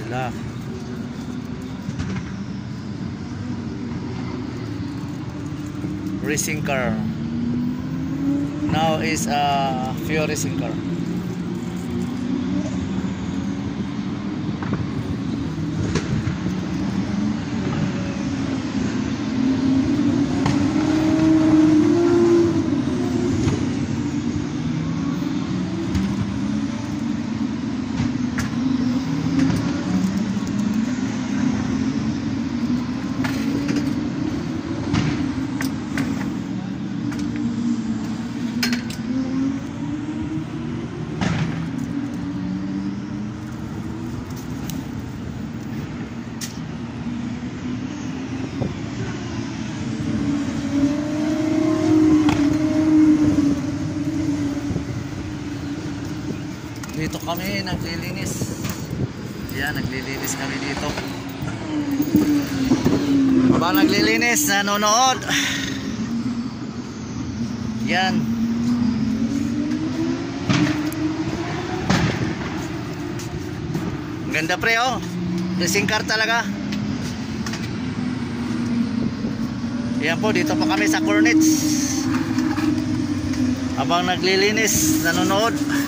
Enough. Racing car. Now is a uh, racing car. Kami naglilinis. Yan, naglilinis kami dito. Habang naglilinis, nanonood. Yan. Ganda pre oh. Racing car talaga. Yan po, dito pa kami sa Cornets. Habang naglilinis, nanonood.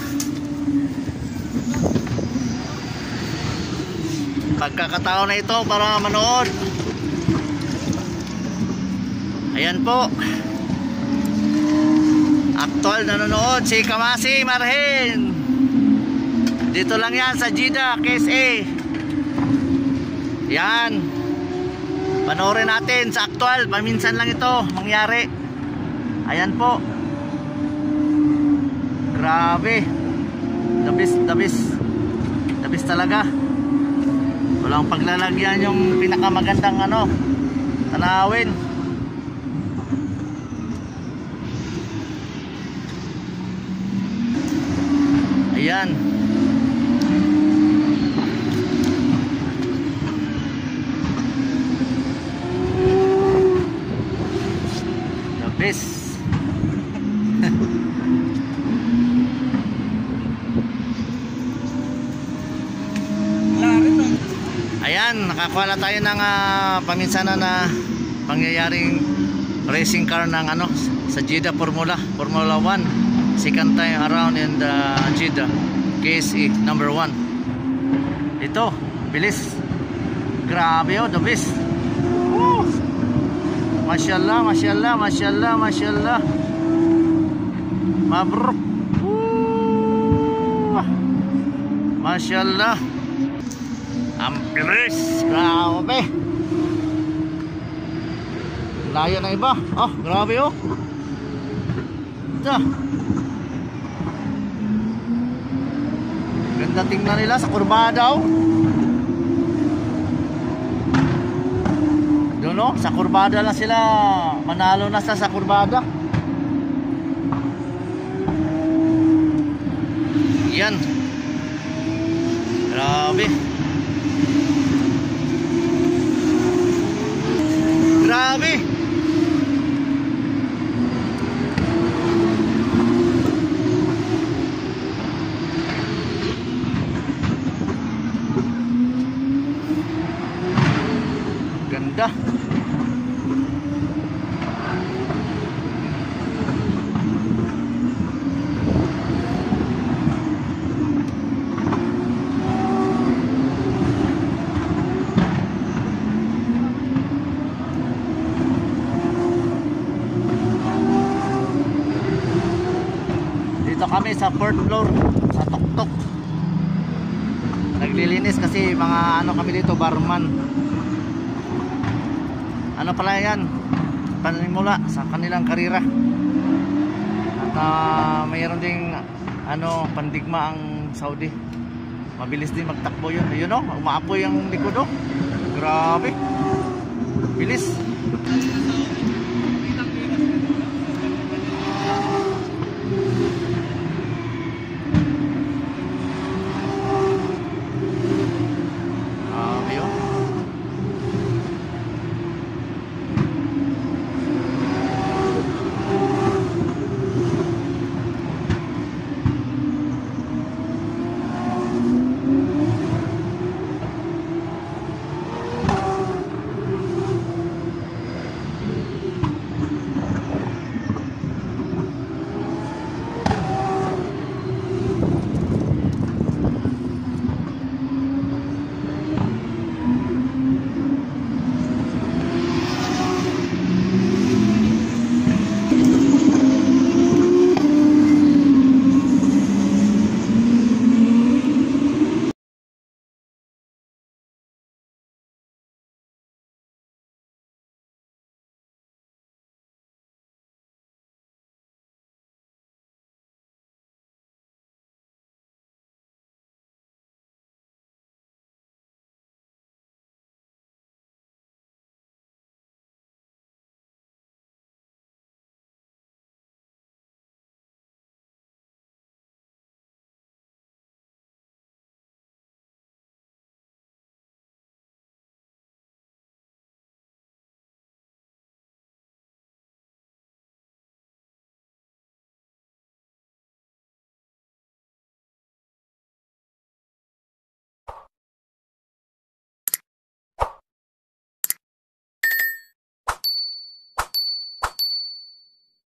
Pagkakataon na ito para manood. Ayan po. Actual nanonood si Kamasi Marhin dito lang yan sa Jeddah KSA yan. Panoorin natin sa actual paminsan lang ito mangyari. Ayan po. Grabe. The best the best. The best talaga walang paglalagyan yung pinakamagandang ano tanawin. Ayan. The best Ayan, nakakuha na tayo ng uh, paminsanan na pangyayaring racing car ng ano sa Jeddah Formula, Formula 1. Second time around in the Jeddah KSE number 1. Ito, bilis. Grabe oh, the best. Woo! Mashallah, mashallah, mashallah, mashallah. Mabruk. Woo! Mashallah. Ang bilis. Grabe. Layo na iba. Oh, grabe oh. Ito. Ganda tingnan nila sa kurbada oh. Doon oh, sa kurbada lang sila. Manalo na sa sa kurbada. Yan. Grabe. Grabe. Ganda. Dito kami sa fourth floor sa Tuktok. Naglilinis kasi mga ano kami dito barman. Ano pala yan? Panimula sa kanilang karira. At uh, mayroon ding ano pandigma ang Saudi. Mabilis din magtakbo yun. Ayun o, umaapoy ang likod o. Grabe. Bilis.